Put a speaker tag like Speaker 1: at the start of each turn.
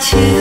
Speaker 1: to